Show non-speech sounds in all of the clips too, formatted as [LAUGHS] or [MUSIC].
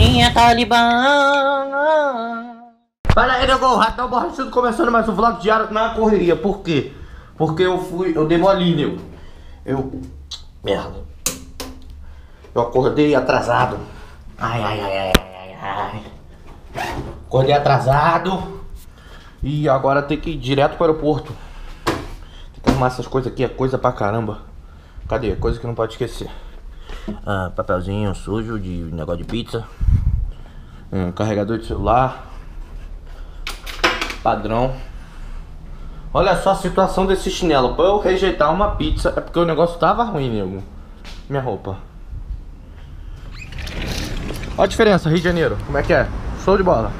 Minha Talibã. Fala aí, nego, Ratão Borrachudo começando mais um vlog diário na correria. Por quê? Porque eu fui, eu dei molinho, nego. Eu. Merda. Eu acordei atrasado. Ai, ai, ai, ai, ai, ai. Acordei atrasado. E agora tem que ir direto para o aeroporto. Tem que arrumar essas coisas aqui, é coisa pra caramba. Cadê? Coisa que não pode esquecer. Ah, papelzinho sujo de negócio de pizza. Ah, carregador de celular. Padrão. Olha só a situação desse chinelo. Pra eu rejeitar uma pizza é porque o negócio tava ruim, nego. Minha roupa. Olha a diferença, Rio de Janeiro. Como é que é? Show de bola.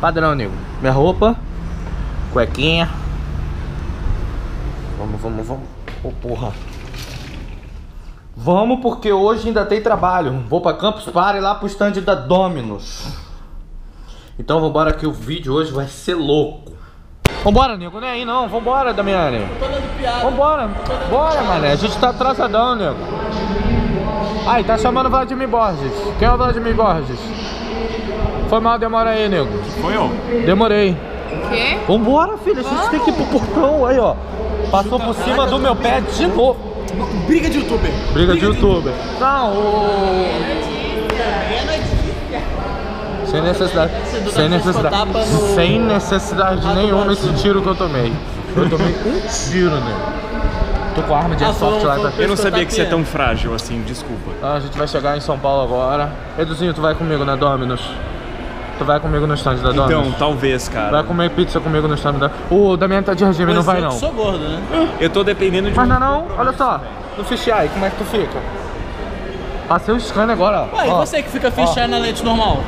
Padrão, nego. Minha roupa. Cuequinha. Vamos, vamos, vamos. Ô, oh, porra. Vamos porque hoje ainda tem trabalho. Vou pra Campus Party lá pro stand da Dominus. Então vambora que o vídeo hoje vai ser louco. Vambora, nego, não é aí não. Vambora, Damiane. Vambora. Bora, mané. A gente tá atrasadão, nego. Ai, tá chamando o Vladimir Borges. Quem é o Vladimir Borges? Foi mal, demora aí, nego. Foi eu. Demorei. O quê? Vambora, filho. A gente tem que ir pro portão. Aí, ó. Passou por cima do meu pé de novo. Briga de youtuber. Briga de youtuber. Não, o... Sem necessidade. Sem necessidade. Sem necessidade nenhuma esse tiro que eu tomei. Eu tomei um tiro, né? Tô com a arma de airsoft lá. Tá? Eu não sabia que você é tão frágil assim, desculpa. Ah, a gente vai chegar em São Paulo agora. Eduzinho, tu vai comigo na Dominus? Tu vai comigo no stand da Dominus? Então, talvez, cara. Vai comer pizza comigo no stand da... O Damiano tá de regime, não vai não. Eu sou gordo, né? Eu tô dependendo de Mas não, não, olha só. No fisheye, como é que tu fica? Passei o scanner agora, ó. Ué, e Ó, você que fica fechado na lente normal?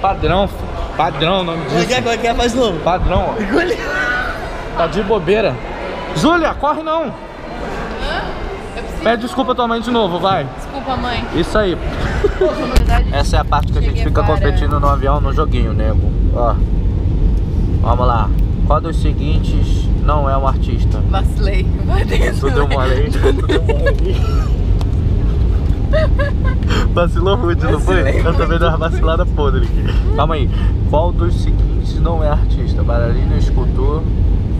Padrão, filho. Padrão, o nome é disso. que é? É que é? De novo. Padrão, ó. Tá de bobeira. Júlia, corre não. Eu preciso. Pede desculpa à tua mãe de novo, vai. Desculpa, mãe. Isso aí. Essa é a parte que a gente fica competindo no avião, no joguinho, nego. Ó. Vamos lá. Qual dos seguintes não é um artista? vacilei. Vai dentro. Tu deu mole aí? Tu deu mole aí? Vacilou muito, não foi? Eu também dei uma vacilada podre aqui. Calma aí. Qual dos seguintes não é artista? Bailarino, escultor,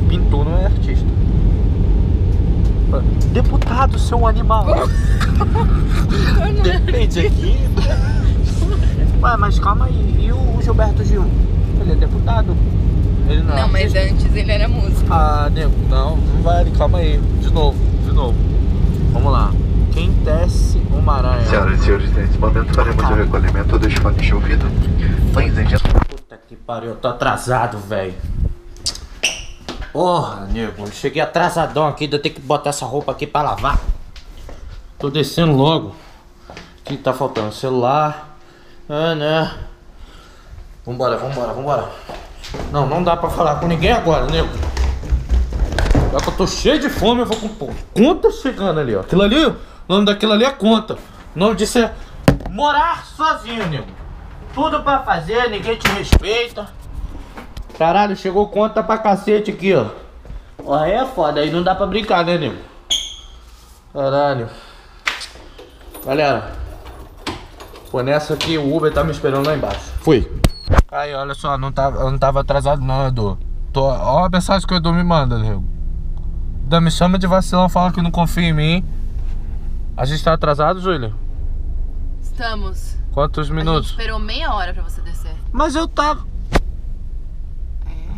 pintor não é artista. Deputado, seu animal. Depende aqui. Ué, mas calma aí. E o Gilberto Gil? Ele é deputado? Ele não é Não, mas artista? antes ele era músico. Ah, nego, não, não vai, calma aí. De novo, de novo. Vamos lá. Quem tece uma aranha? Senhoras e senhores, nesse momento faremos o recolhimento dos fones de ouvido. Fones em Puta que pariu, eu tô atrasado, velho. Porra, nego, eu cheguei atrasadão aqui, ainda tenho que botar essa roupa aqui pra lavar. Tô descendo logo. O que tá faltando? Celular. Ah, né? Vambora, vambora, vambora. Não, não dá pra falar com ninguém agora, nego. Já que eu tô cheio de fome, eu vou com conta chegando ali, ó. Aquilo ali, o nome daquilo ali é conta. O nome disso é morar sozinho, nego. Tudo pra fazer, ninguém te respeita. Caralho, chegou conta pra cacete aqui, ó. Ó, aí é foda, aí não dá pra brincar, né, nego? Caralho. Galera. Pô, nessa aqui o Uber tá me esperando lá embaixo. Fui. Aí, olha só, não tava, eu não tava atrasado não, Edu. Tô, ó a mensagem que o Edu me manda, nego. Edu me chama de vacilão, fala que não confia em mim. A gente tá atrasado, Júlio? Estamos. Quantos A gente minutos? esperou meia hora pra você descer. Mas eu tava.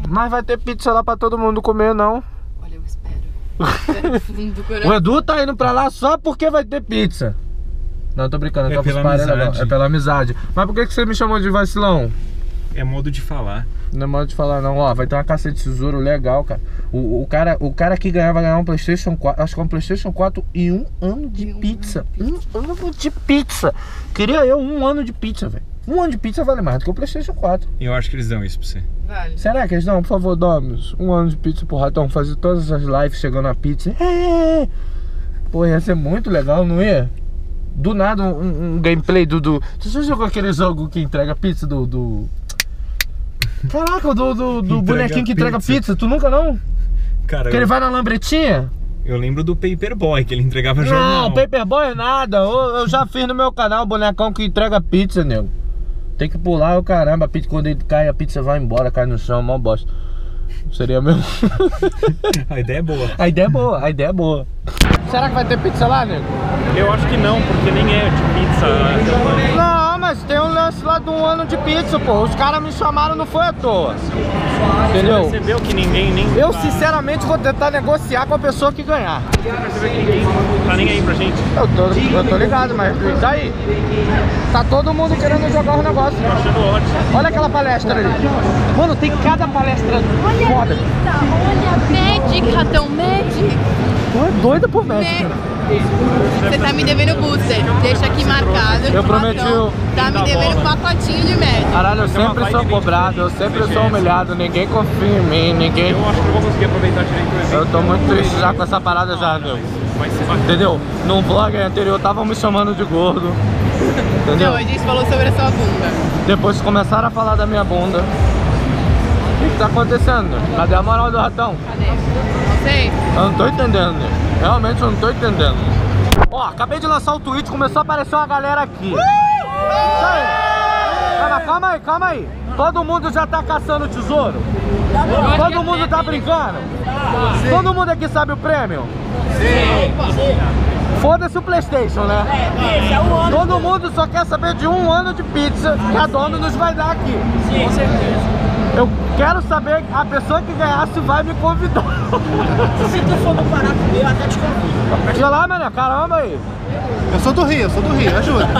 Mas vai ter pizza lá pra todo mundo comer, não. Olha, eu espero. [LAUGHS] O. Edu tá indo pra lá só porque vai ter pizza. Não, tô brincando, É eu tô pela amizade. É pela amizade. Mas por que, que você me chamou de vacilão? É modo de falar. Não é modo de falar não, ó, vai ter uma cacete de tesouro legal, cara. O, o cara. o cara que ganhar vai ganhar um Playstation 4, acho que é um Playstation 4 e um ano de pizza. Um ano de pizza. Queria eu um ano de pizza, velho. Um ano de pizza vale mais do que o Playstation 4. Eu acho que eles dão isso pra você. Vale. Será que eles dão? Por favor, Dominus. Um ano de pizza pro Ratão. Fazer todas essas lives chegando a pizza. É. Pô, ia ser muito legal, não ia? Do nada um, um gameplay do, do. Você já jogou aquele jogo que entrega pizza do. do... Caraca, do, do, do bonequinho que entrega pizza. pizza, tu nunca não? Cara, Que ele eu, vai na lambretinha? Eu lembro do Paperboy, que ele entregava jornal. Não, Paperboy nada. Eu, eu já fiz no meu canal o bonecão que entrega pizza, nego. Tem que pular o caramba, a pizza, quando ele cai, a pizza vai embora, cai no chão, mó bosta. Seria mesmo. [LAUGHS] A ideia é boa. a ideia é boa, a ideia é boa. Será que vai ter pizza lá, nego? Eu acho que não, porque nem é de pizza. Não, mas tem um lance lá de um ano de pizza, pô. Os caras me chamaram, não foi à toa. Entendeu? Percebeu que ninguém nem. Eu tá- sinceramente vou tentar negociar com a pessoa que ganhar. Percebeu que ninguém tá nem aí pra gente. Eu tô, eu tô ligado, mas e daí? Tá todo mundo querendo jogar o negócio. Tô achando ótimo. Olha aquela palestra ali. Mano, tem cada palestra foda. Olha, Magic, ratão Magic. Tu é doida por médico. Você tá me devendo booster. Deixa aqui marcado. Eu prometi Patrão, Tá me devendo bola. pacotinho de Magic. Caralho, eu sempre sou cobrado, eu sempre sou humilhado, ninguém confia em mim, ninguém. Eu acho que eu vou conseguir aproveitar direito. Eu tô muito triste já com essa parada já, meu. Entendeu? No vlog anterior estavam me chamando de gordo. Entendeu? Não, a gente falou sobre a sua bunda. Depois começaram a falar da minha bunda. O que, que tá acontecendo? Cadê a moral do ratão? Cadê? Eu não tô entendendo. Realmente eu não tô entendendo. Ó, acabei de lançar o tweet, começou a aparecer uma galera aqui. Isso aí. Calma, calma aí, calma aí. Todo mundo já tá caçando tesouro? Todo mundo tá brincando? Todo mundo aqui sabe o prêmio? Sim. Foda-se o Playstation, né? Todo mundo só quer saber de um ano de pizza que a dona nos vai dar aqui. Com certeza. Eu quero saber a pessoa que ganhar se vai me convidar. [LAUGHS] Se tu for no Pará comigo, eu até te convido. Olha lá, mané, caramba aí. Eu sou do Rio, eu sou do Rio, ajuda. [LAUGHS]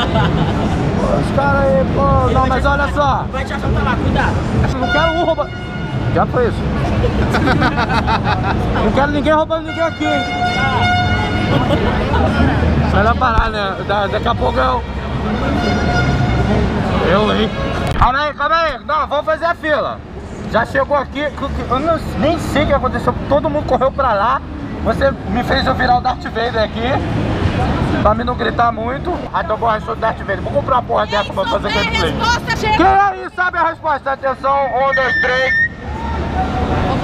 Os caras aí, pô, não, mas olha só. Vai te assaltar lá, cuidado. Não quero um roubar. Já foi isso. [LAUGHS] Não quero ninguém roubando ninguém aqui, hein? Melhor parar, né? Da- daqui a pouco eu. Eu, hein? Calma aí, calma aí. Não, vamos fazer a fila. Já chegou aqui. Eu não- nem sei o que aconteceu. Todo mundo correu pra lá. Você me fez eu virar o Darth Vader aqui. Pra mim não gritar muito. Aí tô borrachou do Darth Vader. Vou comprar uma porra dessa pra fazer gameplay. Quem aí sabe a resposta? Atenção, um, dois, três.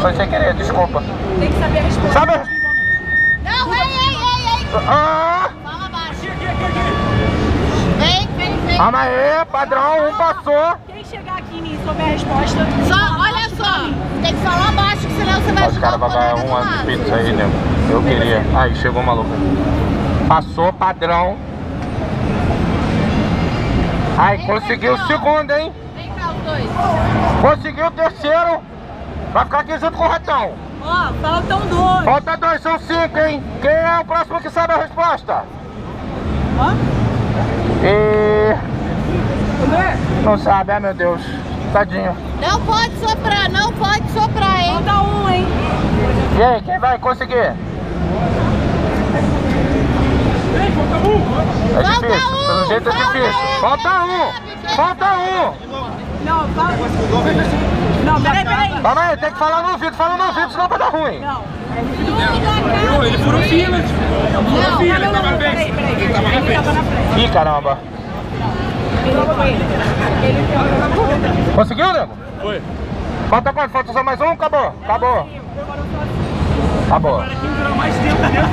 Foi sem querer, desculpa. Tem que saber a resposta. Sabe? a- Não, ei, ei, ei, ei. Ah, Fala baixo. Vem, vem, vem. Calma aí, padrão, um passou. Quem chegar aqui em mim e souber a resposta, Só, olha só. Tem que falar baixo, que senão você vai Os caras vão ganhar colega um ano de pizza aí, nego. Eu queria. Aí, chegou o maluco. Passou, padrão. Aí, conseguiu o segundo, hein? Vem cá, os dois. Conseguiu o terceiro. Vai ficar aqui junto com o ratão. ó, faltam dois. Falta dois, são cinco, hein? Quem é o próximo que sabe a resposta? Ó. E... Não sabe, ai meu Deus. Tadinho. Não pode soprar, não pode soprar, hein? Falta um, hein? E aí, quem vai conseguir? É Falta difícil, um, pelo jeito é falta difícil. um, Falta um! sabe? Falta um! Não, fala. Não, peraí, peraí. Calma aí, tem que falar no ouvido, fala no ouvido, senão vai dar ruim. Não. Ele furou fila. Não, não, não, não, peraí, peraí. Ele tava na frente. Ih, caramba. Ele foi ele. Ele foi. Conseguiu, nego? Foi. Falta quanto? Falta só mais um? Acabou. Acabou. Acabou.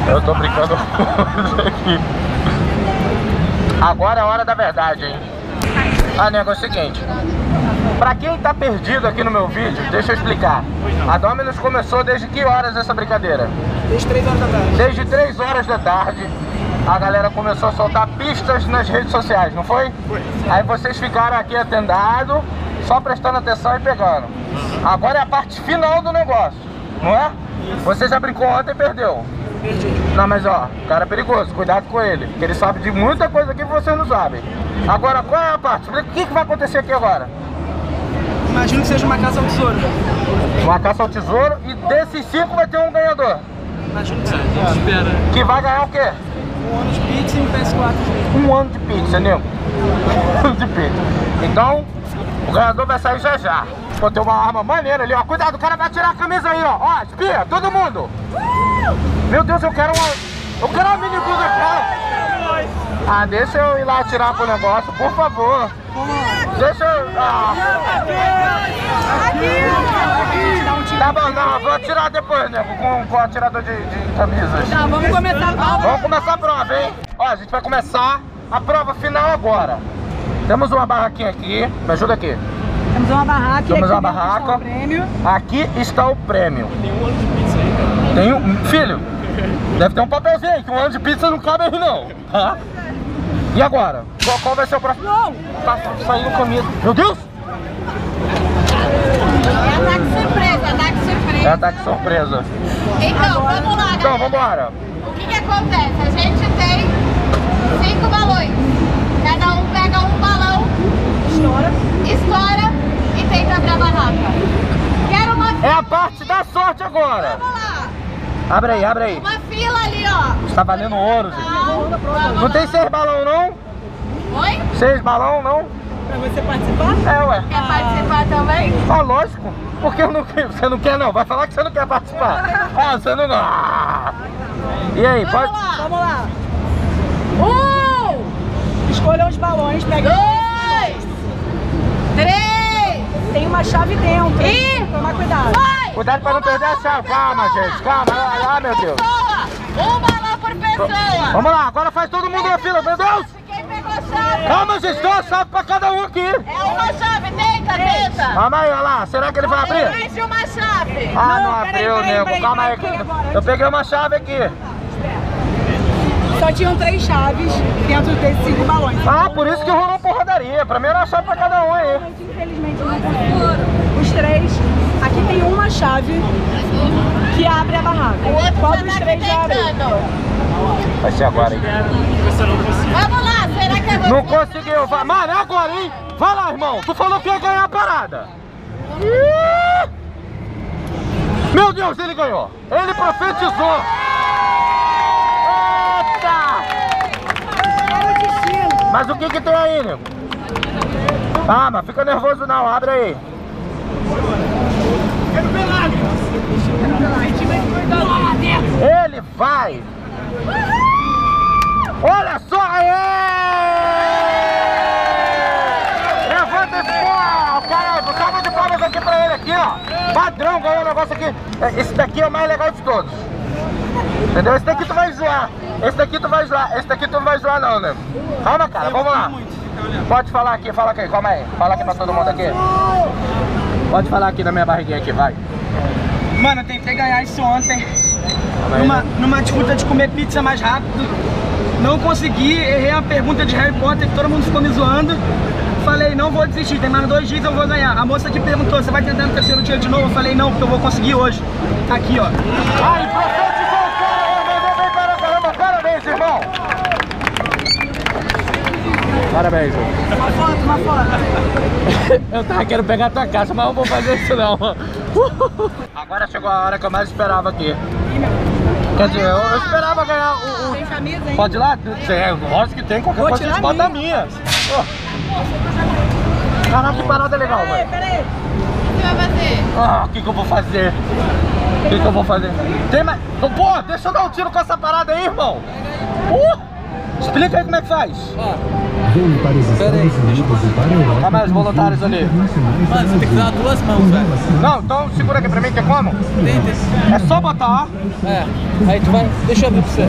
Eu tô brincando aqui. [LAUGHS] Agora é a hora da verdade, hein? Ah, nego, é o seguinte. Pra quem tá perdido aqui no meu vídeo, deixa eu explicar. A Dominus começou desde que horas essa brincadeira? Desde 3 horas da tarde. Desde 3 horas da tarde, a galera começou a soltar pistas nas redes sociais, não foi? Aí vocês ficaram aqui atendados, só prestando atenção e pegando. Agora é a parte final do negócio, não é? Você já brincou ontem e perdeu. Não, mas ó, o cara é perigoso, cuidado com ele, porque ele sabe de muita coisa aqui que vocês não sabem. Agora, qual é a parte? O que, que vai acontecer aqui agora? Imagino que seja uma caça ao tesouro. Uma caça ao tesouro e desses cinco vai ter um ganhador. Imagino que seja. Espera. Que vai ganhar o quê? Um ano de pizza e um PS4. um ano de pizza, nego. Um ano de pizza. Então, o ganhador vai sair já já. Pô, tem uma arma maneira ali, ó. Cuidado, o cara vai tirar a camisa aí, ó. Ó, espia, todo mundo. Meu Deus, eu quero uma... Eu quero uma mini blusa cara. Ah, deixa eu ir lá atirar pro negócio, por favor. Deixa eu... Ah, um tiro Tá bom, não, vou tirar depois, nego, com, com o atirador de, de camisas. Tá, vamos começar a prova. Vamos começar a prova, hein? Ó, a gente vai começar a prova final agora. Temos uma barraquinha aqui, me ajuda aqui. Temos uma barraca. Temos aqui uma está barraca. o prêmio. Aqui está o prêmio. Tem um ano de pizza aí, cara. Tem um. Filho, deve ter um papelzinho aí, que um ano de pizza não cabe aí não. Tá? E agora? Qual, qual vai ser o próximo? Não! Tá saindo comida. Meu Deus! É ataque surpresa, ataque É surpresa. ataque surpresa. Então, vamos lá, Então, galera. vambora. O que que acontece? A gente tem cinco balões. Cada um pega um balão, Estoura. estoura e tenta abrir a barraca. Quero uma É a parte da sorte agora. Vamos lá. Abre aí, abre aí. Uma fila ali, ó. Está valendo ouro, gente. Não, vamos Não tem lá. seis balão, não? Oi? Seis balão, não? Pra você participar? É, ué. Quer participar também? Ah, lógico. Porque eu não quero. Você não quer, não. Vai falar que você não quer participar. [LAUGHS] Ah, você não. Ah. E aí, Vamos pode. lá. Vamos lá. Um, Escolha os balões, pega dois, três, Tem uma chave dentro. E- Tomar cuidado. vai! Cuidado pra não perder a chave. Calma, gente. Calma. Ah, ah, meu Deus. Um balão por pessoa. Vamos lá, agora faz todo mundo na fila, meu Deus! Chave? Calma, gente, dá uma chave pra cada um aqui! É uma chave, tenta, tenta. Calma aí, olha lá, será que ele vai abrir? mais de uma chave. Ah, não, Não, abriu, peraí, nego, peraí, calma aí. peraí, agora. Eu peguei uma chave aqui. Só tinham três chaves dentro desses cinco balões. Ah, por isso que rolou porradaria. Pra mim era uma chave pra cada um aí. Infelizmente não conseguiram. Os três. Aqui tem uma chave que abre a barraca. O outro Qual dos tá três já abre? tentando. Vai ser agora, hein? Vamos lá, será que é você? Não conseguiu. Vai... Mano, é agora, hein? Vai lá, irmão. Tu falou que ia ganhar a parada. Meu Deus, ele ganhou. Ele profetizou. Eita! Mas o que que tem aí, nego? Calma, fica nervoso não, abre aí. Ele vai! Olha só! Aê! Caralho, salva de palmas aqui pra ele aqui, ó! Padrão ganhou o negócio aqui. É, Esse daqui é o mais legal de todos. Entendeu? Esse daqui tu vai zoar. Esse daqui tu vai zoar. Esse daqui tu não vai zoar não, nego. Calma, cara, vamos lá. Pode falar aqui, fala aqui, calma aí. Fala aqui pra todo mundo aqui. Pode falar aqui na minha barriguinha aqui, vai. Mano, eu tentei ganhar isso ontem, numa, né? numa disputa de comer pizza mais rápido. Não consegui, errei a pergunta de Harry Potter que todo mundo ficou me zoando. Falei, não vou desistir, tem mais dois dias eu vou ganhar. A moça que perguntou, você vai tentar no terceiro dia de novo? Eu falei, não, porque eu vou conseguir hoje. Tá aqui, ó. Ai, cara, mandou bem para caramba. Parabéns, irmão. Parabéns, irmão. Uma foto, uma foto. [LAUGHS] Eu tava querendo pegar a tua caixa, mas eu não vou fazer isso não. [LAUGHS] Agora chegou a hora que eu mais esperava aqui. Quer dizer, eu, eu esperava ganhar o... o- Tem camisa, hein? Pode ir lá? É, lógico que tem, qualquer Vou coisa a gente tirar bota a minha. Ó. Caraca, que parada legal, Peraí, velho. peraí. O que você vai fazer? Ah, o que que eu vou fazer? O que que eu vou fazer? Tem mais... Pô, deixa eu dar um tiro com essa parada aí, irmão. Uh! Explica aí como é que faz. Voo para os Estados Unidos e para a Europa. Calma aí, os voluntários ali. Mano, você tem que dar duas mãos, velho. Não, então segura aqui pra mim, que é como? É só botar, É. Aí tu vai. Deixa eu abrir pra você.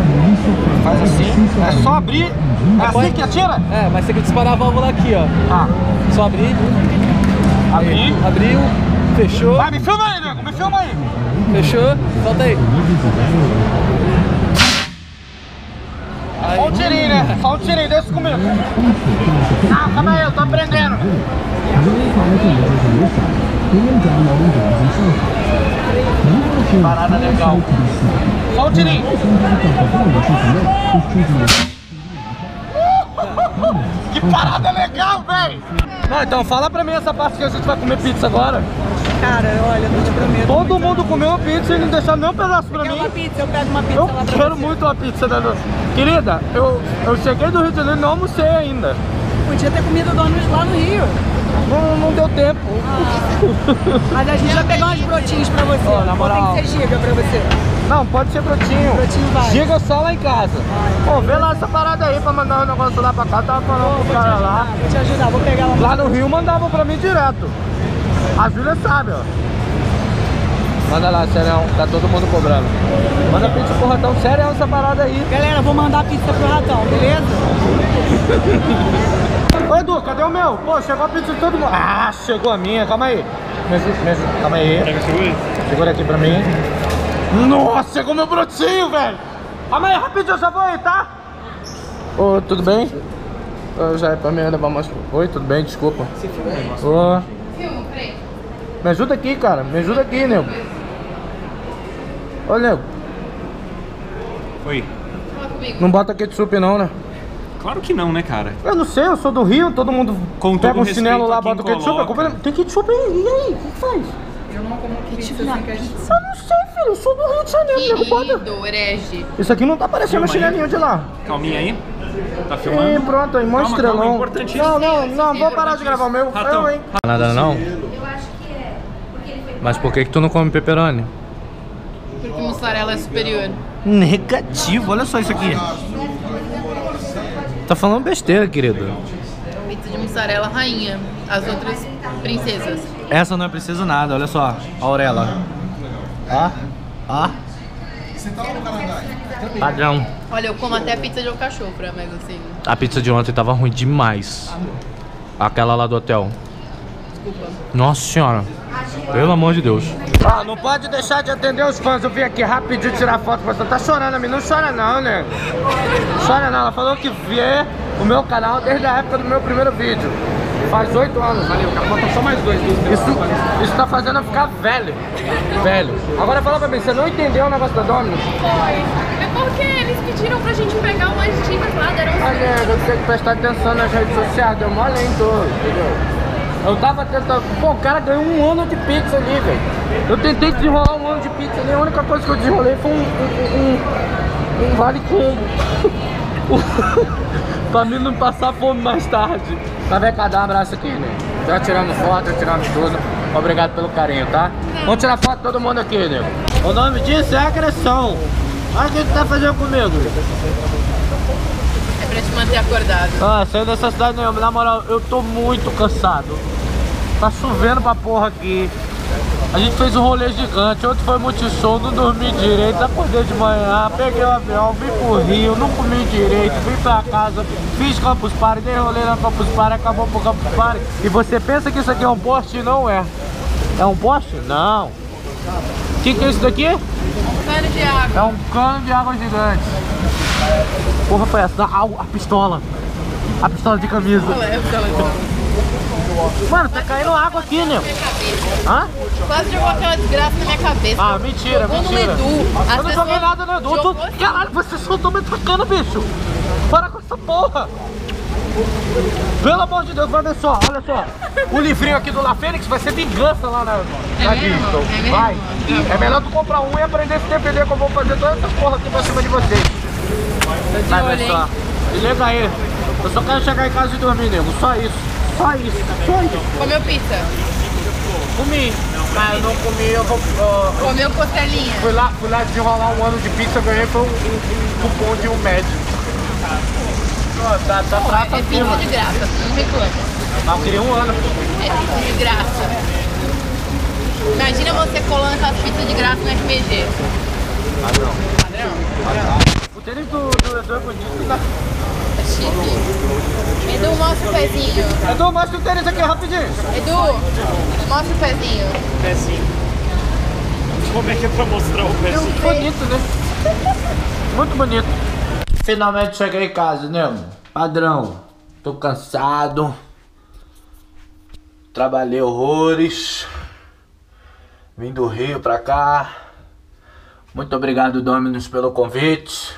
faz assim, é só abrir, é assim que atira? É, mas você tem que disparar a válvula aqui, ó. Ah, Só abrir. abrir. Abriu. Fechou. Vai, me filma aí, nego, me filma aí. Fechou. Solta aí. Só um tirinho, né? Só um tirinho, deixa comigo. Ah, calma aí, eu tô aprendendo. Parada legal. Só um tirinho. [LAUGHS] Que parada legal, velho! Não, então fala pra mim essa parte que a gente vai comer pizza agora. Cara, olha, eu te prometo. Todo mundo comeu pizza e não deixaram nem um pedaço pra Quer mim. uma pizza? Eu pego uma pizza Eu lá pra quero você. muito uma pizza da Querida, eu, eu cheguei do Rio de Janeiro e não almocei ainda. Podia ter comido donos lá no Rio. Não, não deu tempo. Mas a gente vai pegar umas brotinhos pra você. Ó, na Ou moral. Tem que ser giga pra você. Não, pode ser brotinho. Brotinho vai. Diga só lá em casa. Pô, vê lá essa parada aí pra mandar o negócio lá pra cá. Tava falando pro cara lá. Vou te ajudar, vou pegar lá. Lá no Rio mandavam pra mim direto. A Júlia sabe, ó. Manda lá, sério, tá todo mundo cobrando. Manda pizza pro ratão, sério, essa parada aí. Galera, vou mandar pizza pro ratão, beleza? [LAUGHS] Ô Edu, cadê o meu? Pô, chegou a pizza de todo mundo. Ah, chegou a minha, calma aí. Me ajuda. Calma aí. Pega segura. Segura aqui pra mim. Nossa, chegou meu brotinho, velho. Calma aí, rapidinho, eu já vou aí, tá? Ô, tudo bem? Ô, já é pra mim levar mais... Oi, tudo bem? Desculpa. Ô, Filma, peraí. me ajuda aqui, cara. Me ajuda aqui, nego. Ô, nego. Oi. Fala comigo. Não bota ketchup não, né? Claro que não, né, cara? Eu não sei, eu sou do Rio, todo mundo Com pega todo um chinelo lá, bota o ketchup. coloca. não- Tem ketchup aí, e aí? O que faz? Eu não como pizza sem ketchup. Eu não sei, filho. Eu sou do Rio de Janeiro, nego. Bota. Herege. Isso aqui não tá parecendo um aí. chinelinho de lá. Calminha aí. Tá filmando? pronto, aí, mó Calma, estrelão. calma, é. Não, não, não, vou parar de gravar o meu. Ratão. Eu, hein? Nada não? Eu acho que é. Porque ele foi. Mas por que que tu não come pepperoni? Porque mussarela é superior. Negativo, olha só isso aqui. Tá falando besteira, querido. Pizza de mussarela rainha. As outras princesas. Essa não é preciso nada, olha só. A Aurela. Ó, ó. Padrão. Olha, eu como até pizza de alcachofra, mas assim. A pizza de ontem tava ruim demais. Aquela lá do hotel. Nossa senhora. Pelo amor de Deus. Ah, não pode deixar de atender os fãs. Eu vim aqui rapidinho tirar foto com você. Tá chorando, a menina não chora não, né? Chora não. Ela falou que vê o meu canal desde a época do meu primeiro vídeo. Faz oito anos. Valeu, falta só mais dois. Isso, isso tá fazendo eu ficar velho. Velho. Agora fala pra mim, você não entendeu o negócio da Domino's? É porque eles pediram pra gente pegar umas dicas lá, deram Ah, nego, eu tenho que prestar atenção nas redes sociais, deu mole em todo, entendeu? Eu tava tentando. Pô, o cara ganhou um ano de pizza ali, velho. Eu tentei desenrolar um ano de pizza ali, a única coisa que eu desenrolei foi um. um, um, um vale combo. [LAUGHS] pra mim não passar fome mais tarde. Vem cá, dá um abraço aqui, né? Já tirando foto, já tirando tudo. Obrigado pelo carinho, tá? Vamos tirar foto todo mundo aqui, nego. O nome disso é agressão. Olha o que tu tá fazendo comigo. Pra te manter acordado. Ah, sem necessidade nenhuma. Na moral, eu tô muito cansado. Tá chovendo pra porra aqui. A gente fez um rolê gigante. Ontem foi multishow, não dormi direito. Acordei de manhã, peguei o avião, vim pro Rio, não comi direito, vim pra casa, fiz Campus Party, dei rolê na Campus Party, acabou pro Campus Party. E você pensa que isso aqui é um poste? Não é. É um poste? Não. O que, que é isso daqui? Cano de água. É um cano de água gigante. Porra, foi essa? Ah, a pistola. A pistola de camisa. Mano, tá caindo água aqui, né? Hã? Quase jogou aquela desgraça na minha cabeça. Ah, mentira, Jogou mentira. no Edu. As Eu não joguei nada no Edu. Tu... sim. Caralho, você soltou me atacando, bicho. Para com essa porra. Pelo amor de Deus, vai ver só, olha só. O livrinho aqui do La Fênix vai ser vingança lá na, na? Disney. É mesmo? Vai. É melhor tu comprar um e aprender a se defender que eu vou fazer toda essa porra aqui pra cima de vocês. Vai só. Se liga aí. Eu só quero chegar em casa e dormir, nego. Só isso. Só isso. Só isso. Comeu pizza. Comi. Mas eu não comi, eu vou. eu Comeu costelinha. Fui lá, fui lá desenrolar um ano de pizza, ganhei foi um, um, um cupom de um médico. Tá, tá prata É mano. de graça. Não reclama. Mas eu queria um ano. É pizza de graça. Imagina você colando essas pizzas de graça no RPG. Padrão. Padrão. O tênis do, do Edu é bonito, tá? É chique. Edu, mostra o pezinho. Edu, mostra o tênis aqui rapidinho. Edu, mostra o pezinho. Pezinho. Como é que é pra mostrar o pezinho? Bonito, né? Muito bonito. Finalmente cheguei em casa, né? Padrão. Tô cansado. Trabalhei horrores. Vim do Rio pra cá. Muito obrigado, Dominus, pelo convite.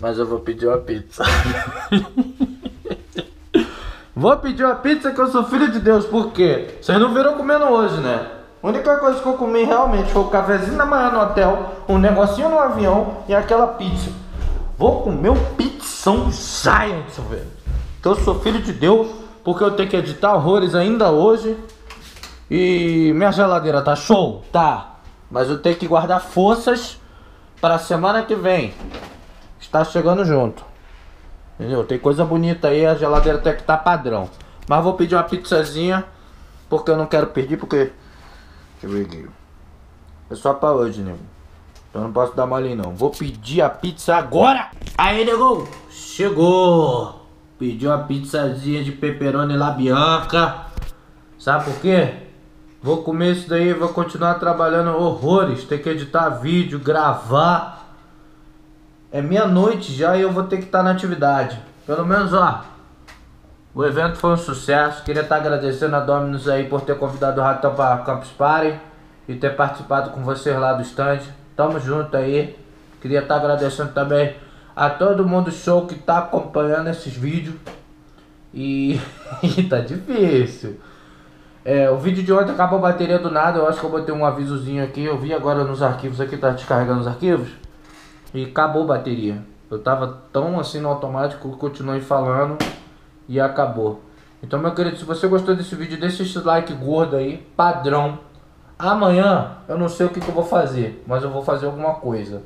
Mas eu vou pedir uma pizza. [LAUGHS] vou pedir uma pizza que eu sou filho de Deus, por quê? Vocês não viram comendo hoje, né? A única coisa que eu comi realmente foi o cafezinho da manhã no hotel, um negocinho no avião e aquela pizza. Vou comer um pizzão Giant, velho. Que eu sou filho de Deus, porque eu tenho que editar horrores ainda hoje. E minha geladeira tá show? Tá. Mas eu tenho que guardar forças para a semana que vem. Está chegando junto. Entendeu? Tem coisa bonita aí, a geladeira tem que estar padrão. Mas vou pedir uma pizzazinha, porque eu não quero pedir, porque Cheguei. É só pra hoje, nego. Então não posso dar mole não. Vou pedir a pizza agora! Aí, nego! Chegou! Pediu uma pizzazinha de pepperoni la bianca. Sabe por quê? Vou comer isso daí vou continuar trabalhando horrores. Ter que editar vídeo, gravar. É meia-noite já e eu vou ter que estar na atividade. Pelo menos, ó. O evento foi um sucesso. Queria estar agradecendo a Dominus aí por ter convidado o Ratão para Campus Party e ter participado com vocês lá do stand. Tamo junto aí. Queria estar agradecendo também a todo mundo show que tá acompanhando esses vídeos. E, [LAUGHS] e tá difícil. É, o vídeo de ontem acabou a bateria do nada. Eu acho que eu botei um avisozinho aqui. Eu vi agora nos arquivos aqui, tá descarregando os arquivos. E acabou a bateria. Eu tava tão assim no automático que continuei falando e acabou. Então, meu querido, se você gostou desse vídeo, deixa esse like gordo aí, padrão. Amanhã eu não sei o que, que eu vou fazer, mas eu vou fazer alguma coisa.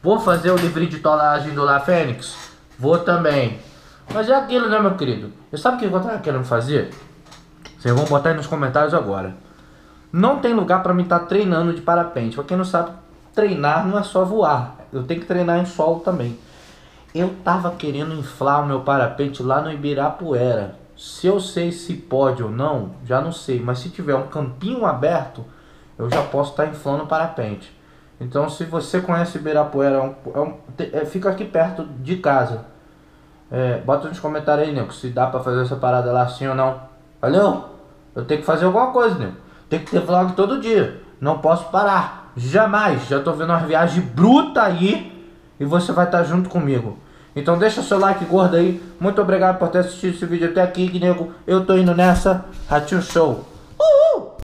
Vou fazer o livrinho de tolagem do La Fênix? Vou também. Mas é aquilo, né, meu querido? E sabe o que eu tava querendo fazer? Vocês vão botar aí nos comentários agora. Não tem lugar para mim estar tá treinando de parapente. Pra quem não sabe, treinar não é só voar. Eu tenho que treinar em solo também. Eu tava querendo inflar o meu parapente lá no Ibirapuera. Se eu sei se pode ou não, já não sei. Mas se tiver um campinho aberto, eu já posso estar tá inflando o parapente. Então, se você conhece Ibirapuera, é um, é um, é, fica aqui perto de casa. É, bota nos comentários aí, Nico, se dá pra fazer essa parada lá assim ou não. Valeu? Eu tenho que fazer alguma coisa, Nico. Tem que ter vlog todo dia. Não posso parar. Jamais. Já tô vendo uma viagem bruta aí. E você vai estar junto comigo. Então deixa seu like gordo aí. Muito obrigado por ter assistido esse vídeo até aqui, nego. Eu tô indo nessa. Ratinho Show.